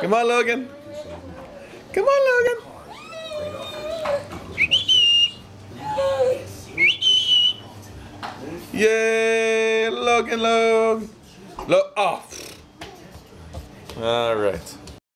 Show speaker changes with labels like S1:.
S1: Come on, Logan. Come on, Logan. Yay, Logan, Log, Look, oh. All right.